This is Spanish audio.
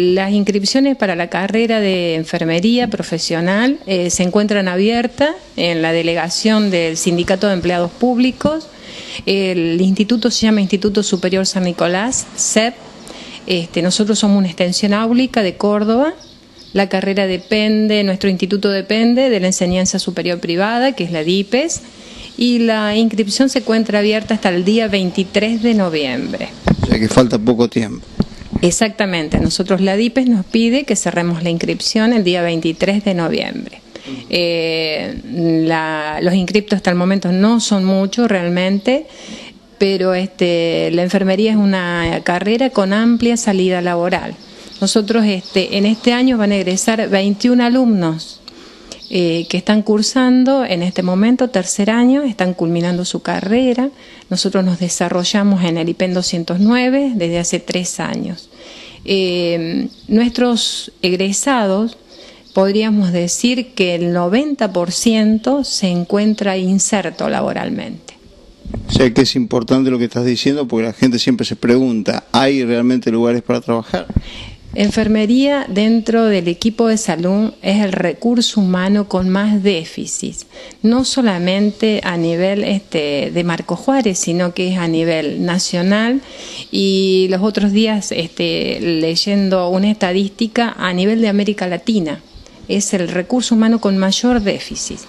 Las inscripciones para la carrera de enfermería profesional eh, se encuentran abiertas en la delegación del Sindicato de Empleados Públicos. El instituto se llama Instituto Superior San Nicolás, CEP. Este, nosotros somos una extensión áulica de Córdoba. La carrera depende, nuestro instituto depende de la enseñanza superior privada, que es la DIPES, y la inscripción se encuentra abierta hasta el día 23 de noviembre. O sea que falta poco tiempo. Exactamente, nosotros la DIPES nos pide que cerremos la inscripción el día 23 de noviembre. Eh, los inscriptos hasta el momento no son muchos realmente, pero este, la enfermería es una carrera con amplia salida laboral. Nosotros este, en este año van a egresar 21 alumnos eh, que están cursando en este momento tercer año, están culminando su carrera. Nosotros nos desarrollamos en el IPEN 209 desde hace tres años. Eh, nuestros egresados, podríamos decir que el 90% se encuentra inserto laboralmente. O sea que es importante lo que estás diciendo porque la gente siempre se pregunta, ¿hay realmente lugares para trabajar? Enfermería dentro del equipo de salud es el recurso humano con más déficit, no solamente a nivel este, de Marco Juárez, sino que es a nivel nacional y los otros días este, leyendo una estadística a nivel de América Latina, es el recurso humano con mayor déficit.